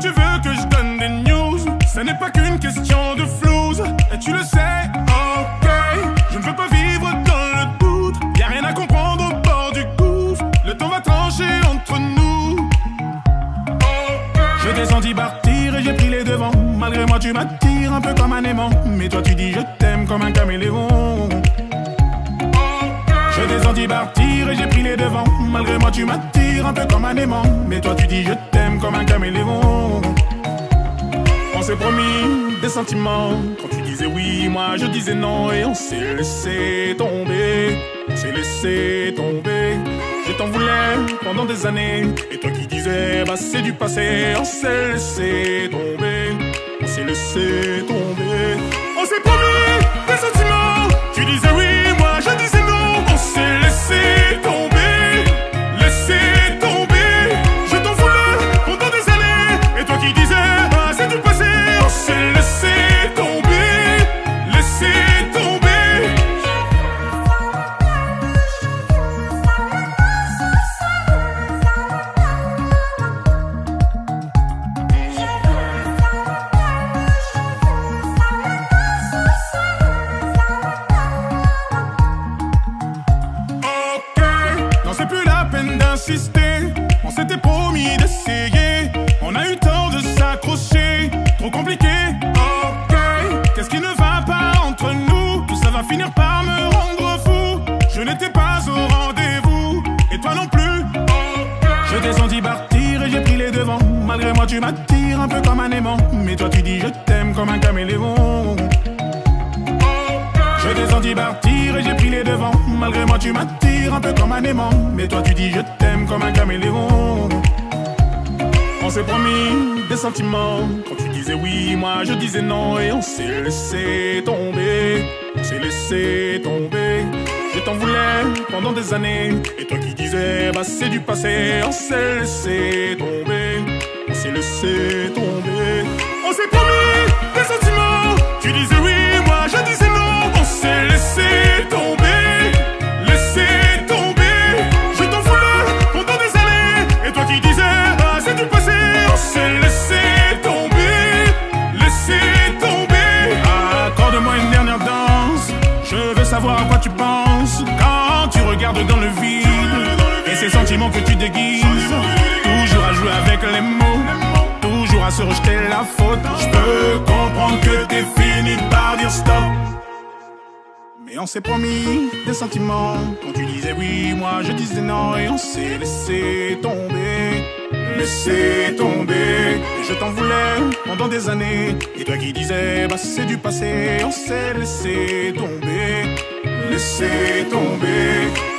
tu veux que je donne des news? Ce n'est pas qu'une question de flouze. Et tu le sais, ok. Je ne veux pas vivre dans le doute. Y'a rien à comprendre au bord du gouffre. Le temps va trancher entre nous. Je t'ai senti partir et j'ai pris les devants. Malgré moi tu m'attires un peu comme un aimant. Mais toi tu dis je t'aime comme un caméléon. Je t'ai senti partir et j'ai pris les devants. Malgré moi, tu m'attires un peu comme un aimant. Mais toi, tu dis je t'aime comme un caméléon. On s'est promis des sentiments. Quand tu disais oui, moi je disais non. Et on s'est laissé tomber. On s'est laissé tomber. Je t'en voulais pendant des années. Et toi qui disais, bah c'est du passé. On s'est laissé tomber. On s'est laissé tomber. On s'était promis d'essayer. On a eu tort de s'accrocher. Trop compliqué. Ok, qu'est-ce qui ne va pas entre nous? Tout ça va finir par me rendre fou. Je n'étais pas au rendez-vous. Et toi non plus. Je t'ai partir et j'ai pris les devants. Malgré moi, tu m'attires un peu comme un aimant. Mais toi, tu dis je t'aime comme un caméléon. Je t'ai partir et j'ai pris les devants. Malgré moi, tu m'attires un peu comme un aimant. Mais toi, tu dis je t'aime comme un caméléon. On s'est promis des sentiments. Quand tu disais oui, moi je disais non. Et on s'est laissé tomber. On s'est laissé tomber. Je t'en voulais pendant des années. Et toi qui disais, bah c'est du passé. On s'est laissé tomber. On s'est laissé tomber. On s'est promis des sentiments. Tu disais oui, savoir à quoi tu penses quand tu regardes dans le vide. Et ces sentiments que tu déguises. Toujours à jouer avec les mots. Toujours à se rejeter la faute. Je peux comprendre que t'es fini par dire stop. Mais on s'est promis des sentiments. Quand tu disais oui, moi je disais non. Et on s'est laissé tomber. Laissé tomber. Et je t'en voulais pendant des années. Et toi qui disais, bah c'est du passé. On s'est laissé tomber. Laissé tomber.